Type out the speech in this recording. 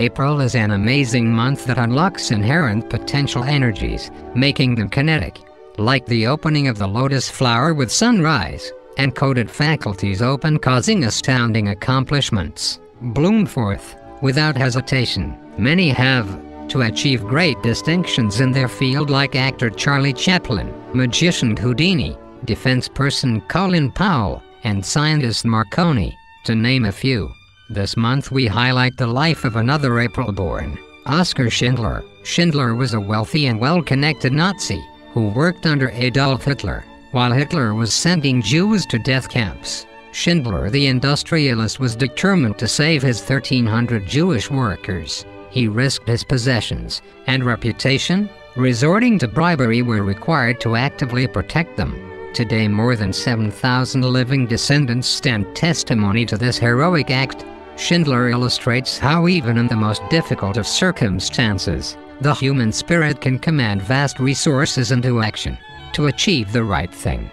April is an amazing month that unlocks inherent potential energies, making them kinetic. Like the opening of the lotus flower with sunrise, encoded faculties open causing astounding accomplishments. Bloom forth, without hesitation. Many have to achieve great distinctions in their field like actor Charlie Chaplin, magician Houdini, defense person Colin Powell, and scientist Marconi, to name a few. This month we highlight the life of another April-born, Oskar Schindler. Schindler was a wealthy and well-connected Nazi who worked under Adolf Hitler while Hitler was sending Jews to death camps. Schindler the industrialist was determined to save his 1300 Jewish workers. He risked his possessions and reputation, resorting to bribery were required to actively protect them. Today more than 7,000 living descendants stand testimony to this heroic act Schindler illustrates how even in the most difficult of circumstances, the human spirit can command vast resources into action to achieve the right thing.